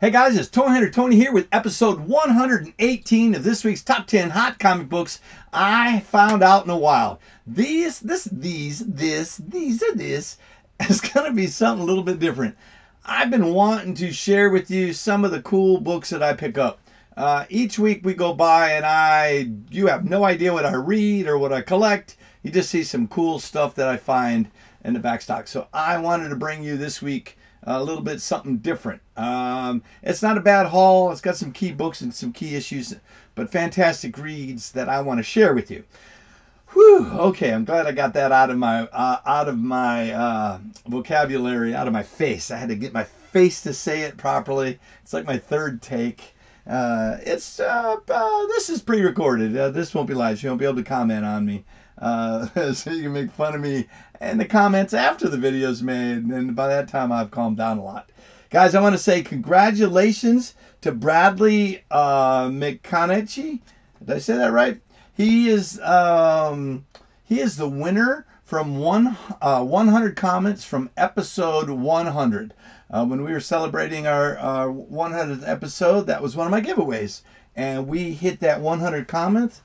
Hey guys, it's Toy Hunter Tony here with episode 118 of this week's Top 10 Hot Comic Books I found out in the wild. These, this, these, this, these are this is going to be something a little bit different. I've been wanting to share with you some of the cool books that I pick up. Uh, each week we go by and I, you have no idea what I read or what I collect. You just see some cool stuff that I find in the back stock. So I wanted to bring you this week a little bit something different. Um, it's not a bad haul. It's got some key books and some key issues, but fantastic reads that I want to share with you. Whew, okay, I'm glad I got that out of my uh, out of my uh, vocabulary, out of my face. I had to get my face to say it properly. It's like my third take. Uh, it's uh, uh, this is pre-recorded. Uh, this won't be live. You won't be able to comment on me. Uh, so you can make fun of me and the comments after the video's made. And by that time, I've calmed down a lot. Guys, I want to say congratulations to Bradley uh, McConnachie. Did I say that right? He is um, he is the winner from one uh, 100 comments from episode 100. Uh, when we were celebrating our, our 100th episode, that was one of my giveaways, and we hit that 100 comments,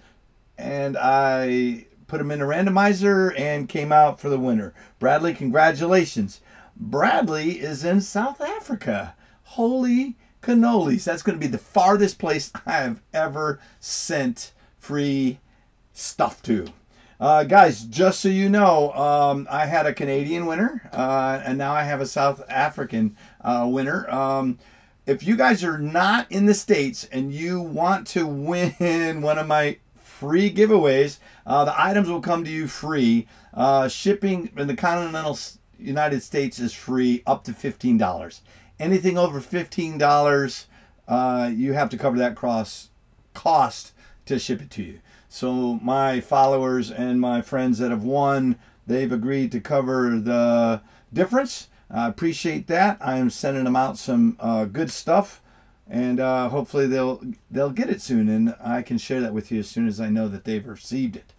and I put them in a randomizer and came out for the winner. Bradley, congratulations. Bradley is in South Africa. Holy cannolis. That's going to be the farthest place I've ever sent free stuff to. Uh, guys, just so you know, um, I had a Canadian winner, uh, and now I have a South African uh, winner. Um, if you guys are not in the States and you want to win one of my free giveaways. Uh, the items will come to you free. Uh, shipping in the continental United States is free up to $15. Anything over $15, uh, you have to cover that cross cost to ship it to you. So my followers and my friends that have won, they've agreed to cover the difference. I appreciate that. I am sending them out some uh, good stuff and uh, hopefully they'll they'll get it soon, and I can share that with you as soon as I know that they've received it.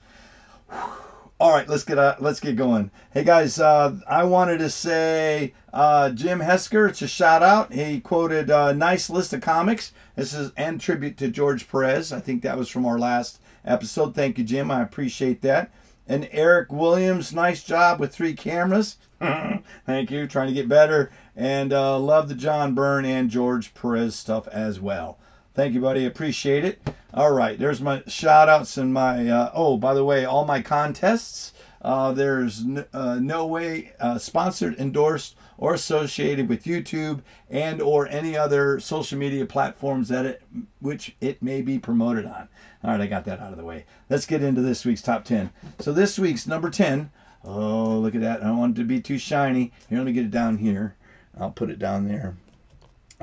All right, let's get uh, let's get going. Hey guys, uh, I wanted to say uh, Jim Hesker. It's a shout out. He quoted a uh, nice list of comics. This is and tribute to George Perez. I think that was from our last episode. Thank you, Jim. I appreciate that. And Eric Williams, nice job with three cameras. Thank you. Trying to get better. And uh, love the John Byrne and George Perez stuff as well. Thank you, buddy. Appreciate it. All right. There's my shout outs and my. Uh, oh, by the way, all my contests. Uh, there's uh, no way uh, sponsored, endorsed, or associated with YouTube and or any other social media platforms that it which it may be promoted on. All right, I got that out of the way. Let's get into this week's top 10. So this week's number 10 Oh, look at that. I don't want it to be too shiny. Here, let me get it down here. I'll put it down there.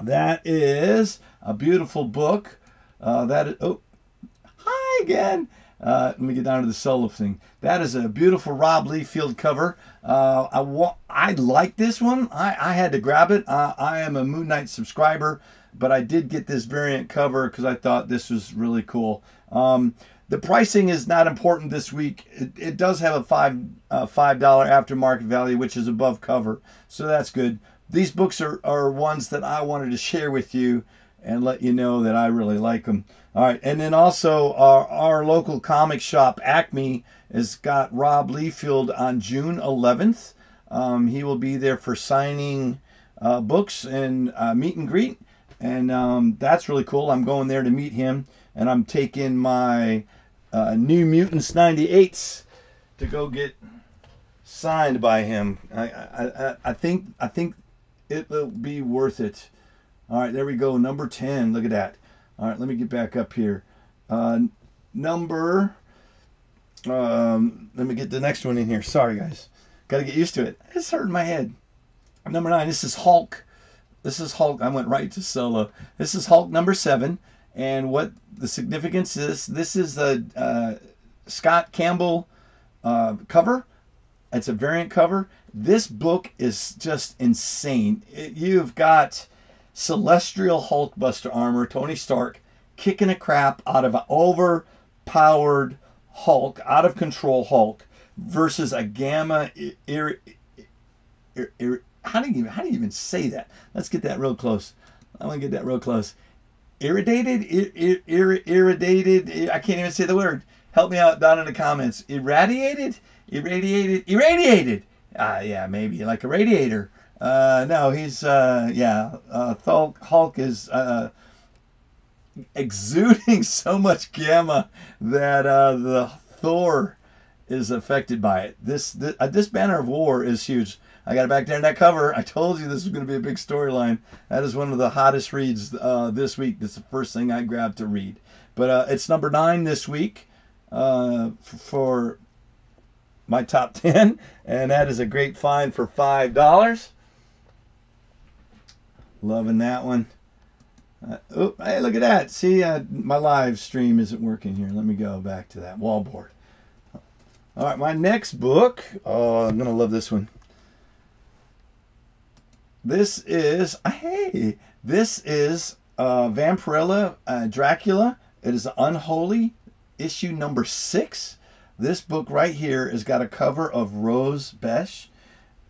That is a beautiful book. Uh, that is, oh, hi again. Uh, let me get down to the solo thing. That is a beautiful Rob Liefeld cover. Uh, I wa- I like this one. I, I had to grab it. Uh, I am a Moon Knight subscriber, but I did get this variant cover because I thought this was really cool. Um, the pricing is not important this week. It, it does have a five uh, five dollar aftermarket value, which is above cover, so that's good. These books are, are ones that I wanted to share with you and let you know that I really like them. All right, and then also our, our local comic shop Acme has got Rob Liefeld on June 11th. Um, he will be there for signing uh, books and uh, meet and greet, and um, that's really cool. I'm going there to meet him, and I'm taking my uh, New Mutants 98s to go get signed by him. I, I, I think I think it will be worth it. All right, there we go. Number 10. Look at that. All right, let me get back up here. Uh, number. Um, let me get the next one in here. Sorry, guys. Got to get used to it. It's hurting my head. Number nine. This is Hulk. This is Hulk. I went right to solo. This is Hulk number seven. And what the significance is, this is the uh, Scott Campbell uh, cover. It's a variant cover. This book is just insane. It, you've got celestial Hulkbuster armor, Tony Stark, kicking a crap out of an overpowered Hulk, out of control Hulk, versus a gamma. Ir, ir, ir, how do you how do you even say that? Let's get that real close. I want to get that real close. Irritated, ir, ir, ir, irritated. I can't even say the word. Help me out down in the comments. Irradiated, irradiated, irradiated. Ah, uh, yeah, maybe like a radiator. Uh, no, he's uh, yeah. Uh, Hulk is uh, exuding so much gamma that uh, the Thor is affected by it. This this, uh, this banner of war is huge. I got it back there in that cover. I told you this was going to be a big storyline. That is one of the hottest reads uh, this week. That's the first thing I grabbed to read. But uh, it's number nine this week uh, for my top 10, and that is a great find for $5. Loving that one. Uh, oh, hey, look at that. See, uh, my live stream isn't working here. Let me go back to that wallboard. All right, my next book. Oh, I'm going to love this one. This is, hey, this is uh, Vampirella uh, Dracula. It is Unholy, issue number six. This book right here has got a cover of Rose Besch.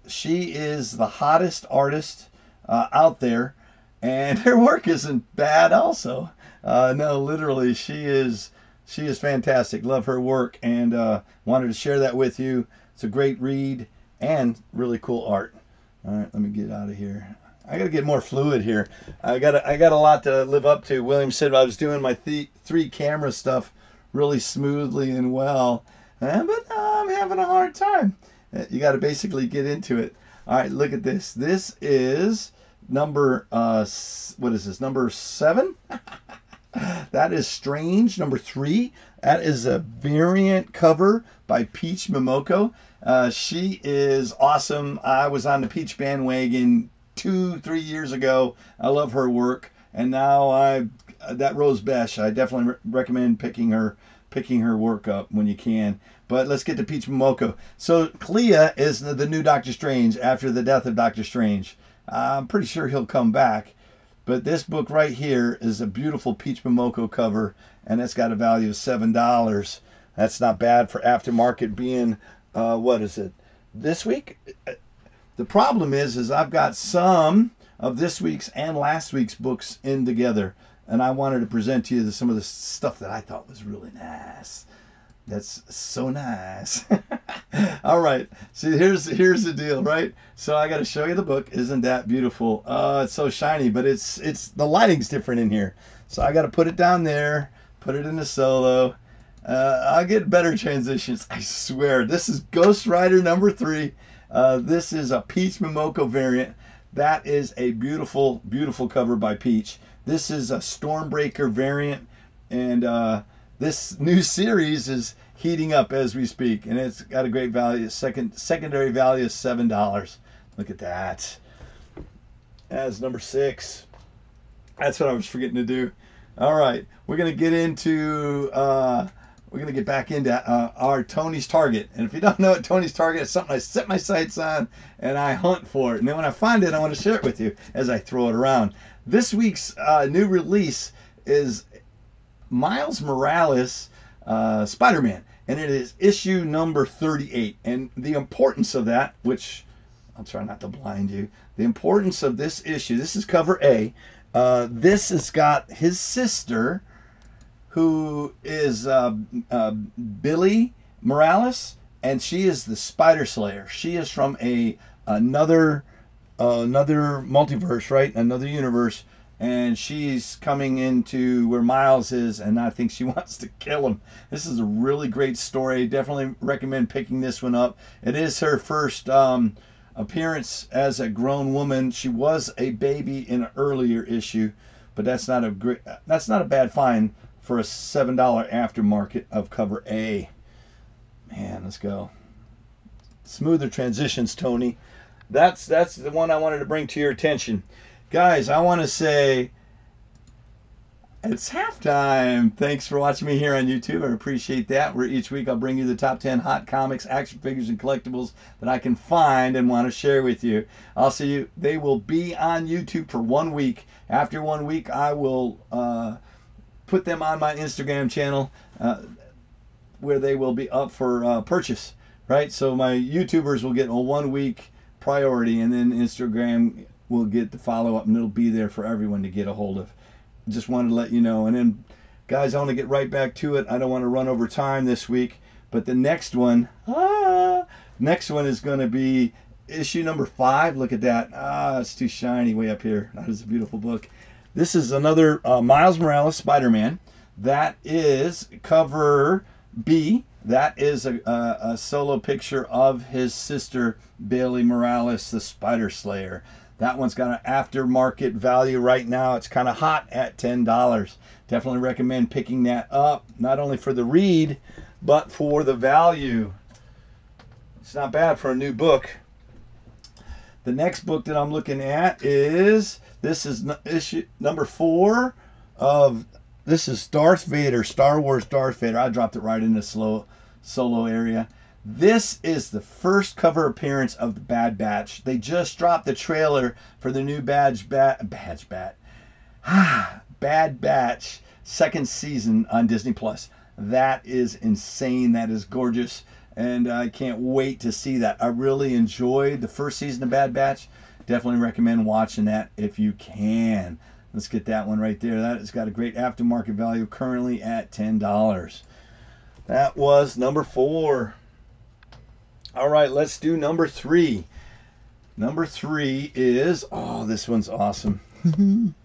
She is the hottest artist uh, out there, and her work isn't bad. Also, uh, no, literally, she is she is fantastic. Love her work, and uh, wanted to share that with you. It's a great read and really cool art. All right, let me get out of here. I got to get more fluid here. I got I got a lot to live up to. William said I was doing my th- three camera stuff really smoothly and well, uh, but uh, I'm having a hard time. Uh, you got to basically get into it. All right, look at this. This is number uh, what is this? Number seven. that is strange. Number three. That is a variant cover by Peach Momoko. Uh, she is awesome. I was on the Peach bandwagon two, three years ago. I love her work, and now I that Rose Besch. I definitely re- recommend picking her picking her work up when you can. But let's get to Peach Momoko. So Clea is the, the new Doctor Strange after the death of Doctor Strange. I'm pretty sure he'll come back. But this book right here is a beautiful Peach Momoko cover, and it's got a value of seven dollars. That's not bad for aftermarket being uh, what is it? This week? The problem is, is I've got some of this week's and last week's books in together, and I wanted to present to you some of the stuff that I thought was really nice. That's so nice. All right. See, here's here's the deal, right? So I got to show you the book. Isn't that beautiful? Uh, it's so shiny, but it's it's the lighting's different in here. So I got to put it down there, put it in the solo, uh, I'll get better transitions. I swear. This is Ghost Rider number three. Uh, this is a Peach Momoko variant. That is a beautiful, beautiful cover by Peach. This is a Stormbreaker variant, and uh, this new series is heating up as we speak, and it's got a great value. Second secondary value is seven dollars. Look at that. That's number six. That's what I was forgetting to do. All right, we're gonna get into. Uh, we're going to get back into uh, our Tony's Target. And if you don't know what Tony's Target is, something I set my sights on and I hunt for it. And then when I find it, I want to share it with you as I throw it around. This week's uh, new release is Miles Morales uh, Spider Man. And it is issue number 38. And the importance of that, which I'll try not to blind you, the importance of this issue, this is cover A. Uh, this has got his sister who is uh, uh, Billie Morales, and she is the Spider Slayer. She is from a another uh, another multiverse, right? Another universe, and she's coming into where Miles is, and I think she wants to kill him. This is a really great story. Definitely recommend picking this one up. It is her first. Um, appearance as a grown woman. She was a baby in an earlier issue, but that's not a great that's not a bad find for a $7 aftermarket of cover A. Man, let's go. Smoother transitions, Tony. That's that's the one I wanted to bring to your attention. Guys, I want to say it's halftime. Thanks for watching me here on YouTube. I appreciate that. Where each week I'll bring you the top 10 hot comics, action figures, and collectibles that I can find and want to share with you. I'll see you. They will be on YouTube for one week. After one week, I will uh, put them on my Instagram channel uh, where they will be up for uh, purchase, right? So my YouTubers will get a one week priority, and then Instagram we'll get the follow up and it'll be there for everyone to get a hold of. Just wanted to let you know. And then, guys, I want to get right back to it. I don't want to run over time this week, but the next one, ah, next one is going to be issue number five. Look at that. Ah, it's too shiny way up here. That is a beautiful book. This is another uh, Miles Morales Spider Man. That is cover B. That is a, a, a, solo picture of his sister, Bailey Morales, the Spider Slayer. That one's got an aftermarket value right now. It's kind of hot at $10. Definitely recommend picking that up, not only for the read, but for the value. It's not bad for a new book. The next book that I'm looking at is this is issue number four of this is Darth Vader, Star Wars Darth Vader. I dropped it right in the slow solo area. This is the first cover appearance of the Bad Batch. They just dropped the trailer for the new Badge Bat Badge Bat. Bad Batch second season on Disney Plus. That is insane. That is gorgeous and I can't wait to see that. I really enjoyed the first season of Bad Batch. Definitely recommend watching that if you can. Let's get that one right there. That has got a great aftermarket value currently at $10. That was number four. All right, let's do number three. Number three is, oh, this one's awesome.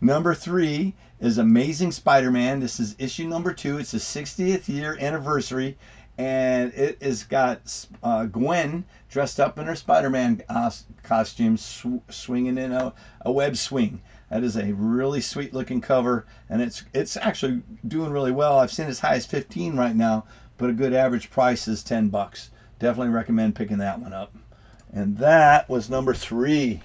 number three is Amazing Spider Man. This is issue number two. It's the 60th year anniversary and it has got uh, Gwen dressed up in her Spider-Man uh, costume, sw- swinging in a, a web swing. That is a really sweet looking cover, and it's it's actually doing really well. I've seen as high as 15 right now, but a good average price is 10 bucks. Definitely recommend picking that one up. And that was number three.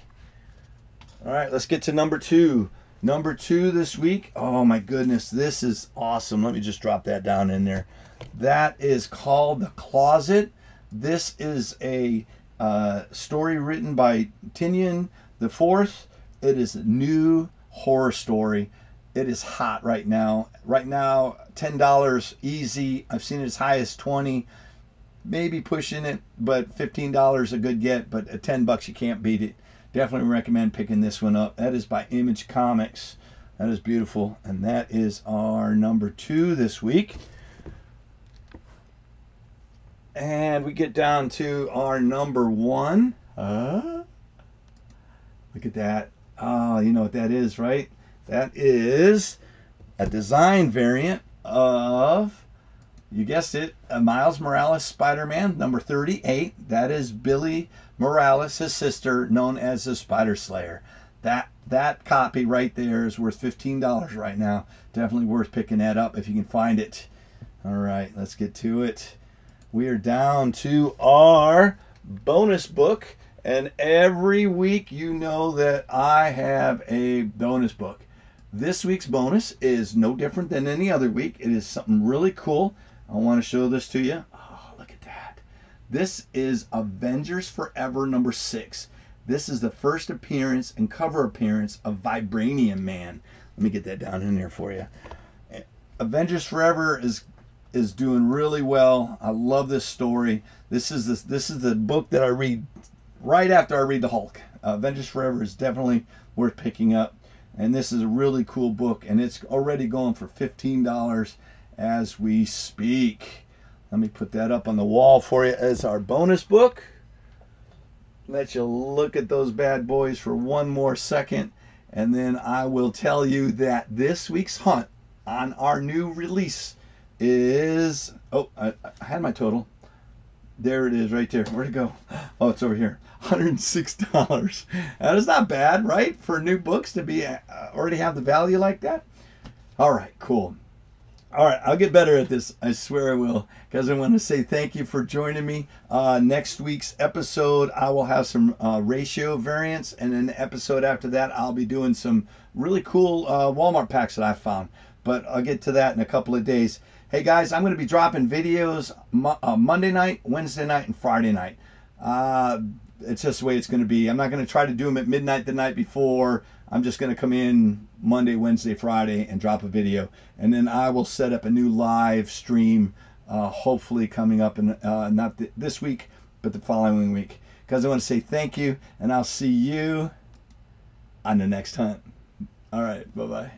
All right, let's get to number two. Number two this week. Oh my goodness, this is awesome. Let me just drop that down in there. That is called The Closet. This is a uh, story written by Tynion the Fourth. It is a new horror story. It is hot right now. Right now, ten dollars easy. I've seen it as high as twenty, maybe pushing it, but fifteen dollars a good get. But at ten bucks, you can't beat it. Definitely recommend picking this one up. That is by Image Comics. That is beautiful, and that is our number two this week. And we get down to our number one. Uh, look at that. Oh, you know what that is, right? That is a design variant of, you guessed it, a Miles Morales Spider-Man number 38. That is Billie Morales, his sister, known as the Spider Slayer. That that copy right there is worth $15 right now. Definitely worth picking that up if you can find it. All right, let's get to it we are down to our bonus book. And every week, you know that I have a bonus book. This week's bonus is no different than any other week. It is something really cool. I want to show this to you. Oh, look at that. This is Avengers Forever number six. This is the first appearance and cover appearance of Vibranium Man. Let me get that down in there for you. Avengers Forever is is doing really well. I love this story. This is this this is the book that I read right after I read the Hulk. Uh, Avengers Forever is definitely worth picking up, and this is a really cool book, and it's already going for fifteen dollars as we speak. Let me put that up on the wall for you as our bonus book. Let you look at those bad boys for one more second, and then I will tell you that this week's hunt on our new release is oh I, I, had my total. There it is right there. Where'd it go? Oh it's over here. $106 that is not bad right? For new books to be uh, already have the value like that? All right cool. All right i'll get better at this. I swear i will. Because i want to say thank you for joining me. Uh, next week's episode i will have some uh, ratio variants and then the episode after that i'll be doing some really cool uh, walmart packs that i found. But i'll get to that in a couple of days Hey guys, I'm going to be dropping videos uh, Monday night, Wednesday night, and Friday night. Uh, it's just the way it's going to be. I'm not going to try to do them at midnight the night before. I'm just going to come in Monday, Wednesday, Friday and drop a video. And then I will set up a new live stream, uh, hopefully coming up in uh, not th this week, but the following week. Because I want to say thank you, and I'll see you on the next hunt. All right, bye bye.